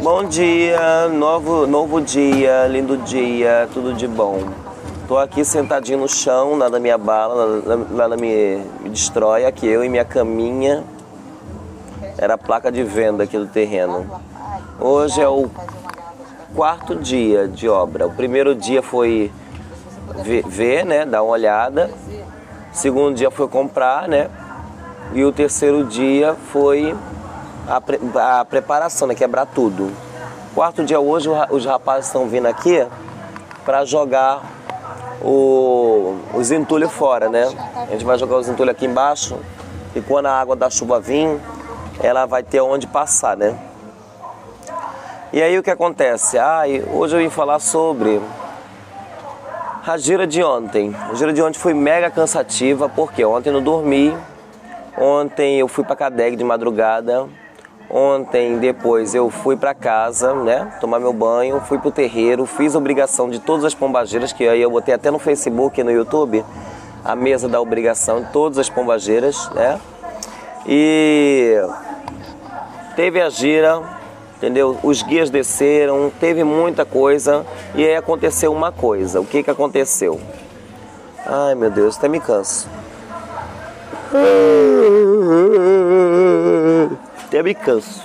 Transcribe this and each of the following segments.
Bom dia, novo, novo dia, lindo dia, tudo de bom. Tô aqui sentadinho no chão, nada me abala, nada, nada me, me destrói. Aqui eu e minha caminha. Era a placa de venda aqui do terreno. Hoje é o quarto dia de obra. O primeiro dia foi ver, ver né, dar uma olhada. O segundo dia foi comprar, né? E o terceiro dia foi a, pre, a preparação, né? Quebrar tudo. Quarto dia hoje, os rapazes estão vindo aqui para jogar o, os entulhos fora, né? A gente vai jogar os entulhos aqui embaixo e quando a água da chuva vir, ela vai ter onde passar, né? E aí o que acontece? Ah, hoje eu vim falar sobre a gira de ontem. A gira de ontem foi mega cansativa, porque ontem eu não dormi, ontem eu fui para Cadeg de madrugada, ontem depois eu fui para casa, né, tomar meu banho, fui pro terreiro, fiz obrigação de todas as pombageiras, que aí eu botei até no Facebook e no YouTube, a mesa da obrigação de todas as pombageiras, né? E teve a gira, entendeu? Os guias desceram, teve muita coisa e aí aconteceu uma coisa. O que que aconteceu? Ai meu Deus, até me canso. Até me canso.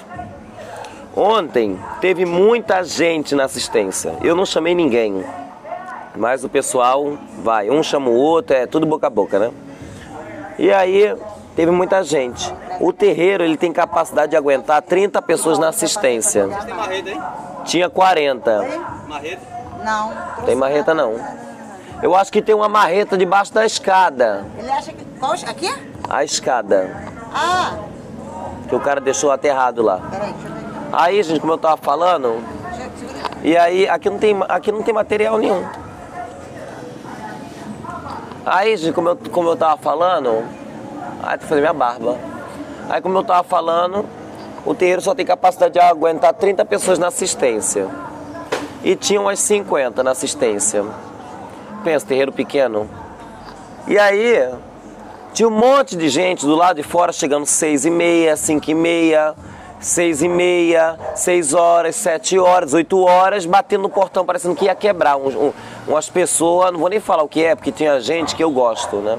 Ontem teve muita gente na assistência. Eu não chamei ninguém. Mas o pessoal vai, um chama o outro, é tudo boca a boca, né? E aí teve muita gente. O terreiro ele tem capacidade de aguentar 30 pessoas na assistência. Tinha 40. Marreta? Não. Tem marreta não. Eu acho que tem uma marreta debaixo da escada. Ele acha que. Qual? Aqui? A escada. Ah, Que o cara deixou aterrado lá. Aí, gente, como eu tava falando, aí. e aí aqui não tem, aqui não tem material nenhum. Aí, gente, como eu, como eu tava falando, ai, tô fazendo minha barba. Aí, como eu tava falando, o terreiro só tem capacidade de aguentar 30 pessoas na assistência. E tinha umas 50 na assistência. Pensa, terreiro pequeno. E aí, tinha um monte de gente do lado de fora chegando seis e meia, cinco e meia, seis e meia, seis horas, sete horas, oito horas, batendo no portão, parecendo que ia quebrar. Um, um- umas pessoas, não vou nem falar o que é, porque tinha gente que eu gosto, né?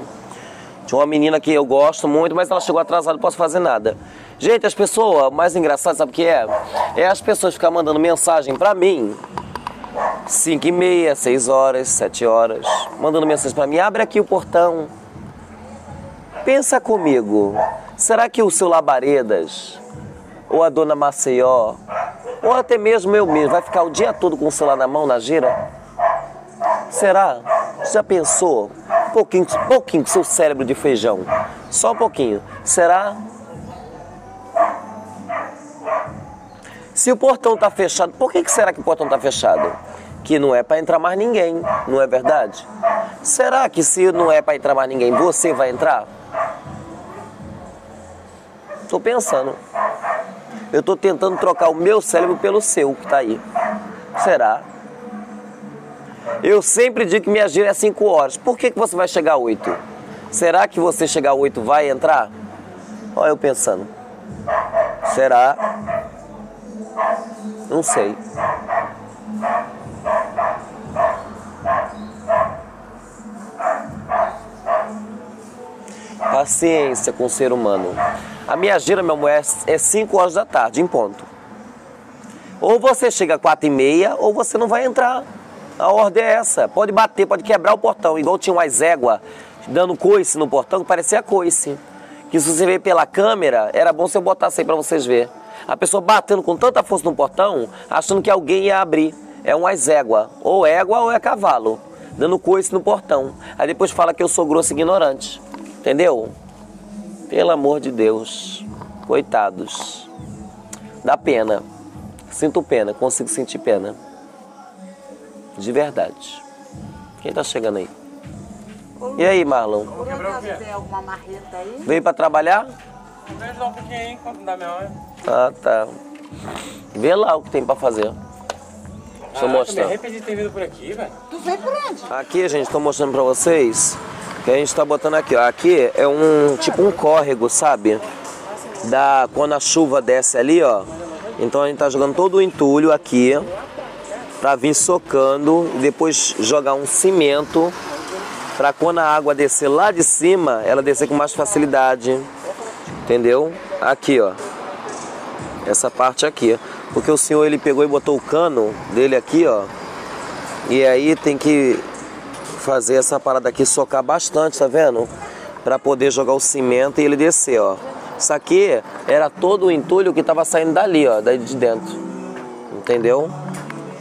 Tinha uma menina que eu gosto muito, mas ela chegou atrasada, não posso fazer nada. Gente, as pessoas, mais engraçado, sabe o que é? É as pessoas ficar mandando mensagem pra mim, 5 e meia, 6 horas, 7 horas, mandando mensagem pra mim, abre aqui o portão. Pensa comigo, será que o seu Labaredas, ou a dona Maceió, ou até mesmo eu mesmo, vai ficar o dia todo com o celular na mão, na gira? Será? Já pensou? Um pouquinho, pouquinho com seu cérebro de feijão. Só um pouquinho. Será? Se o portão está fechado, por que, que será que o portão está fechado? Que não é para entrar mais ninguém, não é verdade? Será que se não é para entrar mais ninguém, você vai entrar? Tô pensando. Eu tô tentando trocar o meu cérebro pelo seu que tá aí. Será? Eu sempre digo que minha gira é 5 horas. Por que, que você vai chegar a 8? Será que você chegar a 8 vai entrar? Olha eu pensando. Será? Não sei. Paciência com o ser humano. A minha gira, meu amor, é 5 horas da tarde, em ponto. Ou você chega às 4 e meia, ou você não vai entrar. A ordem é essa. Pode bater, pode quebrar o portão. Igual tinha umas éguas dando coice no portão, que parecia coice. Que se você ver pela câmera, era bom se eu botasse aí pra vocês verem. A pessoa batendo com tanta força no portão, achando que alguém ia abrir. É umas égua. Ou égua ou é cavalo. Dando coice no portão. Aí depois fala que eu sou grosso e ignorante. Entendeu? Pelo amor de Deus. Coitados. Dá pena. Sinto pena, consigo sentir pena. De verdade. Quem tá chegando aí? E aí, Marlon? Veio pra trabalhar? Vem ajudar um pouquinho aí, enquanto dá minha hora. Ah, tá. Vê lá o que tem pra fazer. Deixa eu Me mostrar. arrependi de ter vindo por aqui, velho. Tu veio por onde? Aqui, gente, tô mostrando pra vocês que a gente tá botando aqui, ó. Aqui é um tipo um córrego, sabe? Da quando a chuva desce ali, ó. Então a gente tá jogando todo o entulho aqui para vir socando e depois jogar um cimento para quando a água descer lá de cima, ela descer com mais facilidade. Entendeu? Aqui, ó. Essa parte aqui. Porque o senhor ele pegou e botou o cano dele aqui, ó. E aí tem que fazer essa parada aqui socar bastante, tá vendo? Para poder jogar o cimento e ele descer, ó. Isso aqui era todo o entulho que tava saindo dali, ó, daí de dentro. Entendeu?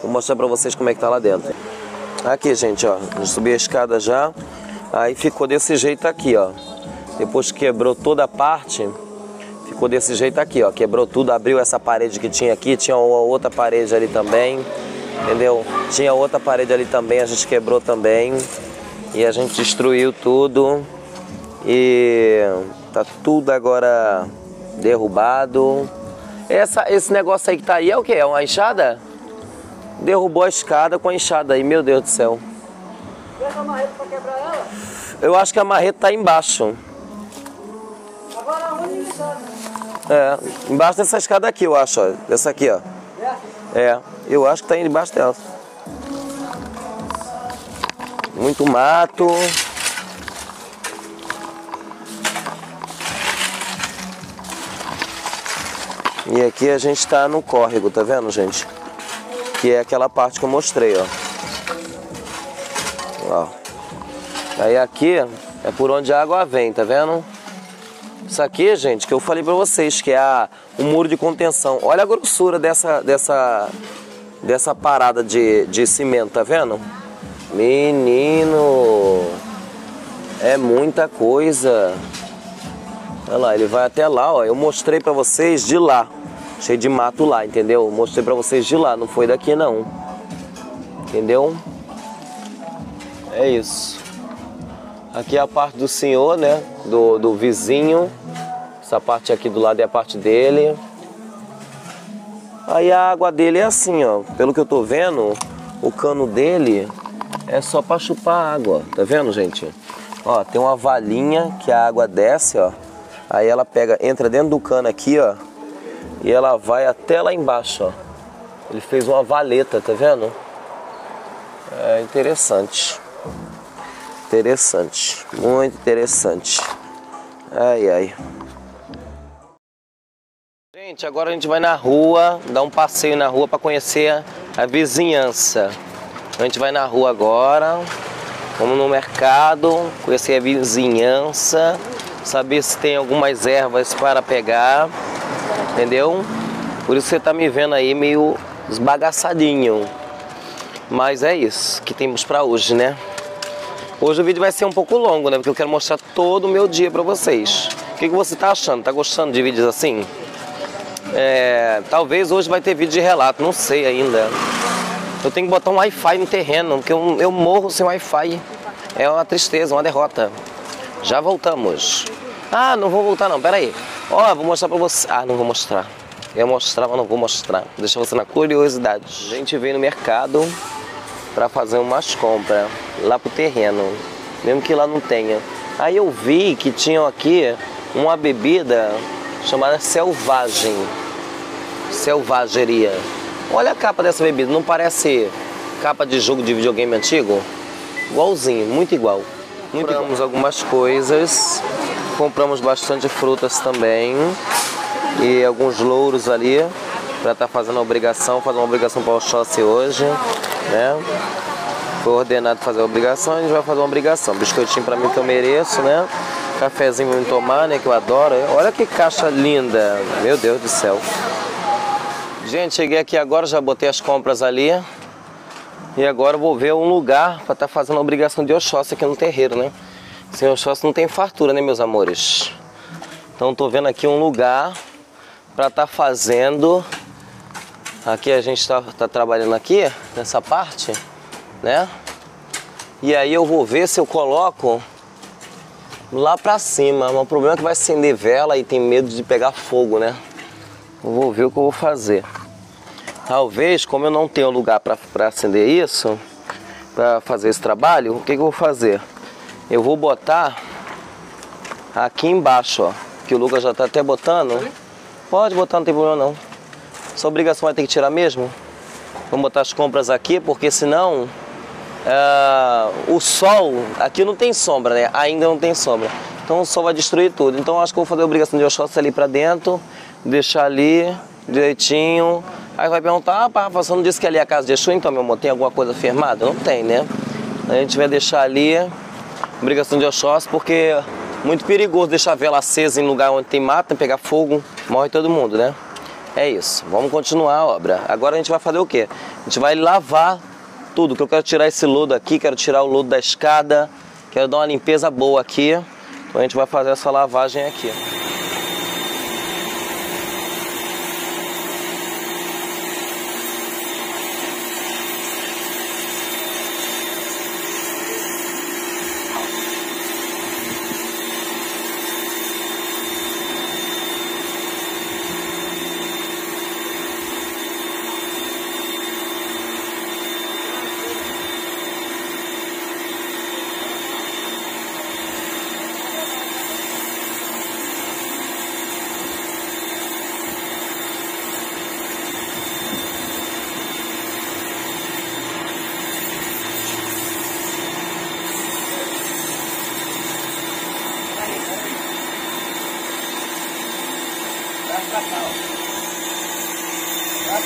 Vou mostrar pra vocês como é que tá lá dentro. Aqui, gente, ó. Subi a escada já. Aí ficou desse jeito aqui, ó. Depois quebrou toda a parte, ficou desse jeito aqui, ó. Quebrou tudo, abriu essa parede que tinha aqui, tinha uma outra parede ali também. Entendeu? Tinha outra parede ali também, a gente quebrou também. E a gente destruiu tudo. E tá tudo agora derrubado. Essa, esse negócio aí que tá aí é o que? É uma enxada? Derrubou a escada com a enxada aí, meu Deus do céu. Pega a marreta pra quebrar ela. Eu acho que a marreta tá embaixo. Agora onde ele tá? É, embaixo dessa escada aqui, eu acho, ó. Dessa aqui, ó. É, eu acho que tá indo embaixo dela. Muito mato. E aqui a gente tá no córrego, tá vendo, gente? Que é aquela parte que eu mostrei, ó. Ó. Aí aqui é por onde a água vem, tá vendo? Isso aqui, gente, que eu falei pra vocês, que é a, o muro de contenção. Olha a grossura dessa, dessa, dessa parada de, de cimento, tá vendo? Menino, é muita coisa. Olha lá, ele vai até lá, ó. Eu mostrei pra vocês de lá. Cheio de mato lá, entendeu? Mostrei pra vocês de lá, não foi daqui não. Entendeu? É isso. Aqui é a parte do senhor, né? Do, do vizinho. Essa parte aqui do lado é a parte dele. Aí a água dele é assim, ó. Pelo que eu tô vendo, o cano dele é só pra chupar água. Tá vendo, gente? Ó, tem uma valinha que a água desce, ó. Aí ela pega, entra dentro do cano aqui, ó. E ela vai até lá embaixo, ó. Ele fez uma valeta, tá vendo? É interessante. Interessante. Muito interessante. Ai, ai. Gente, agora a gente vai na rua, dar um passeio na rua para conhecer a vizinhança. A gente vai na rua agora, vamos no mercado, conhecer a vizinhança, saber se tem algumas ervas para pegar, entendeu? Por isso você tá me vendo aí meio esbagaçadinho. Mas é isso que temos para hoje, né? Hoje o vídeo vai ser um pouco longo, né? Porque eu quero mostrar todo o meu dia para vocês. O que, que você tá achando? Tá gostando de vídeos assim? É, talvez hoje vai ter vídeo de relato, não sei ainda. Eu tenho que botar um Wi-Fi no terreno, porque eu, eu morro sem Wi-Fi. É uma tristeza, uma derrota. Já voltamos. Ah, não vou voltar não, peraí. Ó, vou mostrar pra você. Ah, não vou mostrar. Eu ia mostrar, mas não vou mostrar. Deixa você na curiosidade. A gente veio no mercado para fazer umas compras lá pro terreno, mesmo que lá não tenha. Aí eu vi que tinham aqui uma bebida chamada Selvagem. Selvageria. Olha a capa dessa bebida, não parece capa de jogo de videogame antigo? Igualzinho, muito igual. Muito compramos igual. algumas coisas, compramos bastante frutas também e alguns louros ali para estar tá fazendo a obrigação, fazer uma obrigação para o Oxóssi hoje, né? Foi ordenado fazer a obrigação, a gente vai fazer uma obrigação. Biscoitinho para mim que eu mereço, né? Cafezinho pra tomar, né? Que eu adoro. Olha que caixa linda, meu Deus do céu. Gente, cheguei aqui agora, já botei as compras ali. E agora vou ver um lugar para estar tá fazendo a obrigação de Oxóssi aqui no terreiro, né? Sem Oxóssi não tem fartura, né, meus amores? Então tô vendo aqui um lugar para estar tá fazendo. Aqui a gente está tá trabalhando aqui, nessa parte, né? E aí eu vou ver se eu coloco lá pra cima. Mas o problema é que vai acender vela e tem medo de pegar fogo, né? Eu vou ver o que eu vou fazer. Talvez, como eu não tenho lugar para acender isso, para fazer esse trabalho, o que, que eu vou fazer? Eu vou botar aqui embaixo, ó. Que o Lucas já tá até botando. Pode botar, não tem problema não. Essa obrigação vai ter que tirar mesmo. Vamos botar as compras aqui, porque senão ah, o sol, aqui não tem sombra, né? Ainda não tem sombra. Então o sol vai destruir tudo. Então acho que vou fazer a obrigação de Oxóssi ali pra dentro, deixar ali direitinho. Aí vai perguntar, ah, pá, você não disse que ali é a casa de Exu, então meu amor, tem alguma coisa firmada? Não tem, né? A gente vai deixar ali, obrigação de Oxóssi, porque é muito perigoso deixar a vela acesa em lugar onde tem mata, pegar fogo, morre todo mundo, né? É isso, vamos continuar a obra. Agora a gente vai fazer o quê? A gente vai lavar tudo, que eu quero tirar esse lodo aqui, quero tirar o lodo da escada, quero dar uma limpeza boa aqui. Então a gente vai fazer essa lavagem aqui.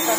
Tá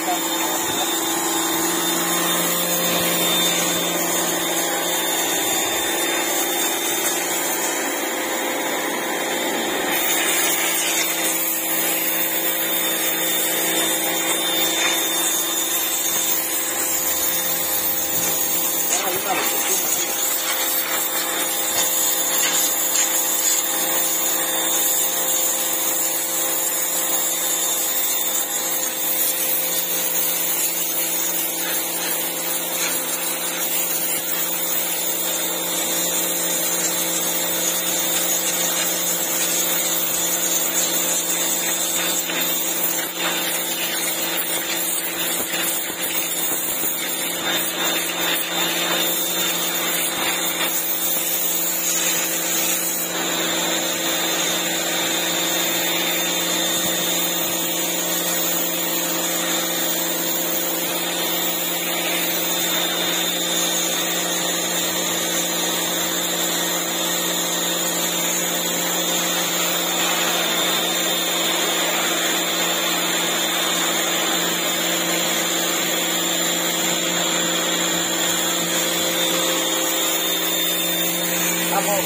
bom.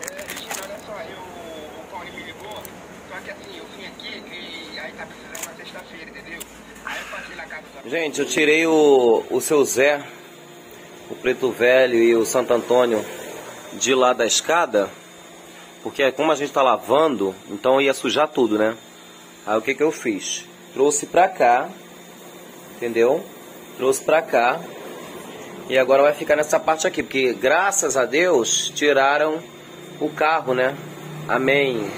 É, Regina, olha só, eu, o Paulinho me ligou, só que assim, eu vim aqui e aí tá precisando na sexta-feira, entendeu? Aí eu passei na casa da... Gente, eu tirei o, o seu Zé, o Preto Velho e o Santo Antônio de lá da escada, porque como a gente tá lavando, então ia sujar tudo, né? Aí o que que eu fiz? Trouxe pra cá, entendeu? Trouxe pra cá e agora vai ficar nessa parte aqui, porque graças a Deus tiraram o carro, né? Amém.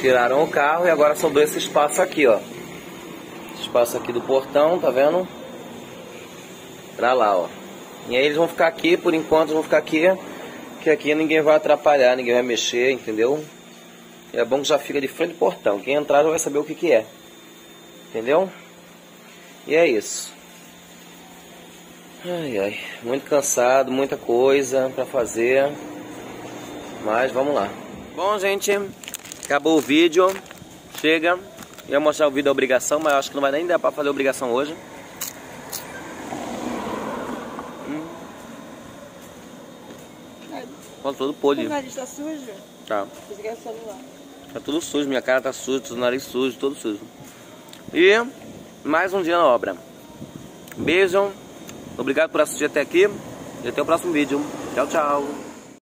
Tiraram o carro e agora sobrou esse espaço aqui, ó. Espaço aqui do portão, tá vendo? Pra lá, ó. E aí eles vão ficar aqui, por enquanto vão ficar aqui, que aqui ninguém vai atrapalhar, ninguém vai mexer, entendeu? E é bom que já fica de frente do portão. Quem entrar já vai saber o que que é. Entendeu? E é isso. Ai, ai, muito cansado, muita coisa pra fazer. Mas vamos lá. Bom, gente, acabou o vídeo. Chega. Ia mostrar o vídeo da obrigação, mas acho que não vai nem dar pra fazer obrigação hoje. Quanto todo podre. O nariz tá sujo? Tá. Tá tudo sujo, minha cara tá suja, o nariz sujo, tudo sujo. E mais um dia na obra. Beijo, obrigado por assistir até aqui e até o próximo vídeo. Tchau, tchau.